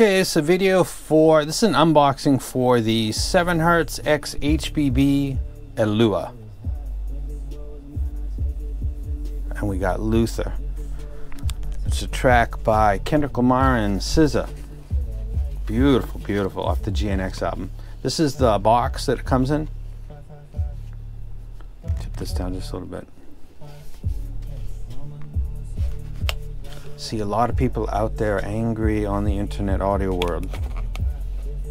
Okay, it's a video for, this is an unboxing for the 7 Hertz X HBB Elua. And we got Luther. It's a track by Kendrick Lamar and SZA. Beautiful, beautiful, off the GNX album. This is the box that it comes in. Tip this down just a little bit. See a lot of people out there angry on the internet audio world.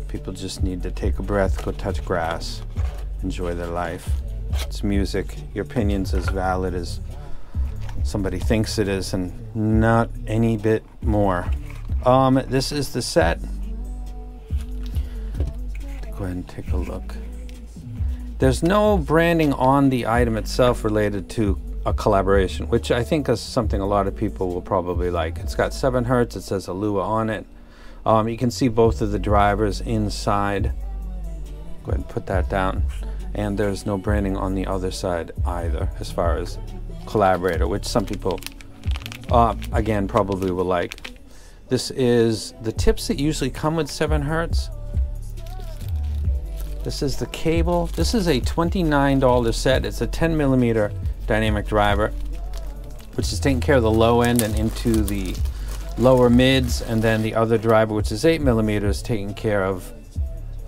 People just need to take a breath, go touch grass, enjoy their life. It's music. Your opinion's as valid as somebody thinks it is, and not any bit more. Um, this is the set. Go ahead and take a look. There's no branding on the item itself related to a collaboration, which I think is something a lot of people will probably like. It's got 7 hertz, it says Elua on it. Um, you can see both of the drivers inside. Go ahead and put that down. And there's no branding on the other side either, as far as collaborator, which some people, uh, again, probably will like. This is the tips that usually come with 7 hertz. This is the cable. This is a $29 set. It's a 10 millimeter dynamic driver, which is taking care of the low end and into the lower mids, and then the other driver, which is 8 millimeters, taking care of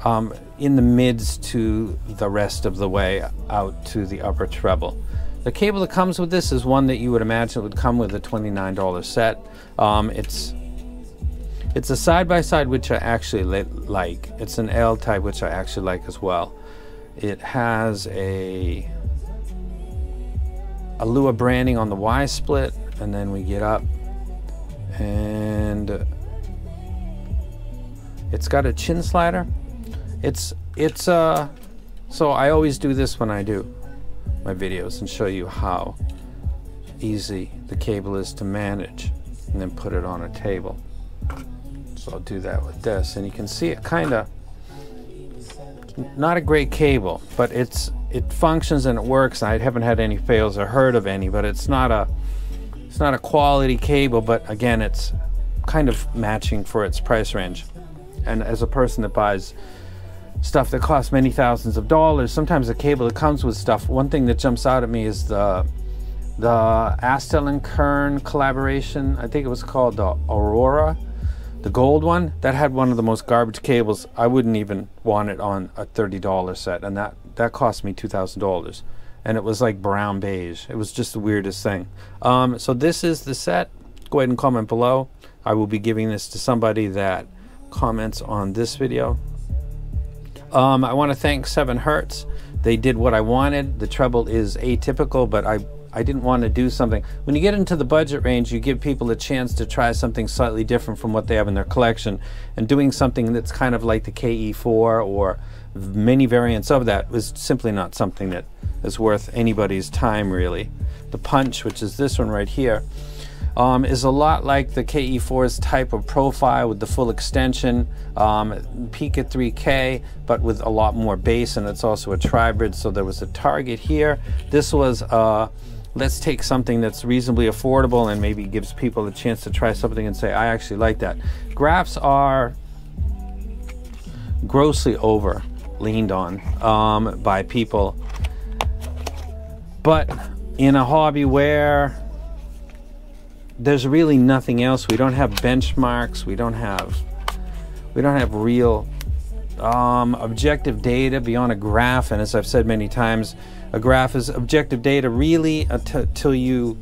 um, in the mids to the rest of the way out to the upper treble. The cable that comes with this is one that you would imagine would come with a $29 set. Um, it's it's a side by side which I actually like. It's an L type which I actually like as well. It has a Elua branding on the Y split, and then we get up and it's got a chin slider. It's it's uh so I always do this when I do my videos and show you how easy the cable is to manage and then put it on a table. So I'll do that with this and you can see it kind of not a great cable, but it's it functions and it works. I haven't had any fails or heard of any, but it's not a it's not a quality cable, but again, it's kind of matching for its price range. And as a person that buys stuff that costs many thousands of dollars, sometimes the cable that comes with stuff, one thing that jumps out at me is the the Astell and Kern collaboration. I think it was called the Aurora the gold one, that had one of the most garbage cables. I wouldn't even want it on a $30 set, and that, that cost me $2,000. And it was like brown beige. It was just the weirdest thing. Um, so this is the set. Go ahead and comment below. I will be giving this to somebody that comments on this video. Um, I want to thank 7 Hertz. They did what I wanted. The treble is atypical, but I I didn't want to do something. When you get into the budget range, you give people a chance to try something slightly different from what they have in their collection. And doing something that's kind of like the KE4 or many variants of that was simply not something that is worth anybody's time, really. The Punch, which is this one right here, um, is a lot like the KE4's type of profile with the full extension, um, peak at 3K, but with a lot more bass, and it's also a tribrid. So there was a target here. This was uh, let's take something that's reasonably affordable and maybe gives people a chance to try something and say, I actually like that. Graphs are grossly over leaned on um, by people. But in a hobby where there's really nothing else, we don't have benchmarks, we don't have we don't have real um, objective data beyond a graph. And as I've said many times, a graph is objective data really until you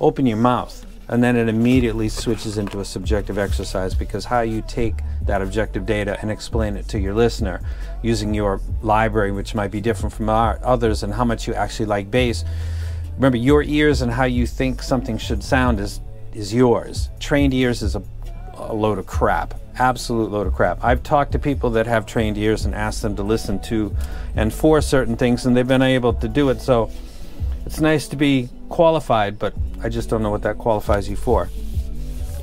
open your mouth and then it immediately switches into a subjective exercise because how you take that objective data and explain it to your listener using your library which might be different from our, others and how much you actually like bass remember your ears and how you think something should sound is is yours trained ears is a, a load of crap absolute load of crap. I've talked to people that have trained ears and asked them to listen to and for certain things, and they've been able to do it. So it's nice to be qualified, but I just don't know what that qualifies you for.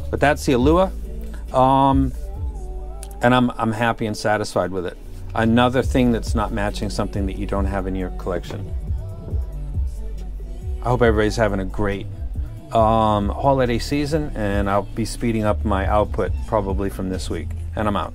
But that's the Elua, um, and I'm I'm happy and satisfied with it. Another thing that's not matching something that you don't have in your collection. I hope everybody's having a great um, holiday season, and I'll be speeding up my output probably from this week. And I'm out.